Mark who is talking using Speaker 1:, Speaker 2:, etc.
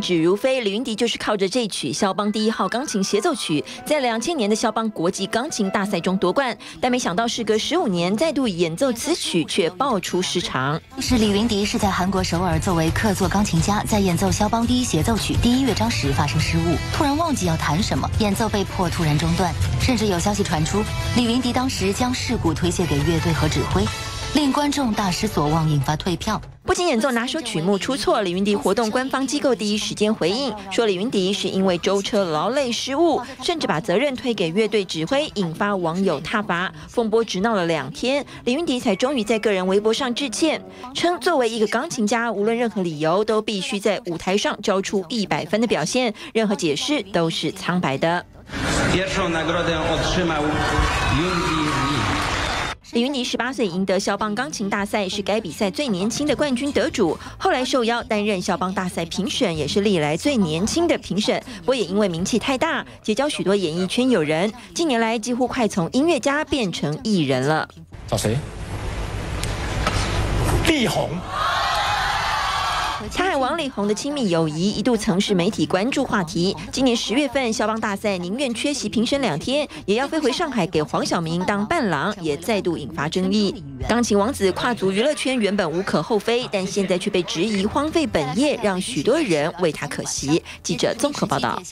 Speaker 1: 指如飞，李云迪就是靠着这曲肖邦第一号钢琴协奏曲，在两千年的肖邦国际钢琴大赛中夺冠。但没想到事隔十五年再度演奏此曲，却爆出失常。
Speaker 2: 是李云迪是在韩国首尔作为客座钢琴家，在演奏肖邦第一协奏曲第一乐章时发生失误，突然忘记要弹什么，演奏被迫突然中断。甚至有消息传出，李云迪当时将事故推卸给乐队和指挥。令观众大失所望，引发退票。
Speaker 1: 不仅演奏哪首曲目出错，李云迪活动官方机构第一时间回应说，李云迪是因为舟车劳累失误，甚至把责任推给乐队指挥，引发网友挞伐。风波直闹了两天，李云迪才终于在个人微博上致歉，称作为一个钢琴家，无论任何理由，都必须在舞台上交出一百分的表现，任何解释都是苍白的。李云迪十八岁赢得肖邦钢琴大赛，是该比赛最年轻的冠军得主。后来受邀担任肖邦大赛评审，也是历来最年轻的评审。不过也因为名气太大，结交许多演艺圈友人，近年来几乎快从音乐家变成艺人了。
Speaker 3: 找谁？力宏。
Speaker 1: 他和王力宏的亲密友谊一度曾是媒体关注话题。今年十月份，肖邦大赛宁愿缺席评审两天，也要飞回上海给黄晓明当伴郎，也再度引发争议。钢琴王子跨足娱乐圈原本无可厚非，但现在却被质疑荒废本业，让许多人为他可惜。记者综合报道。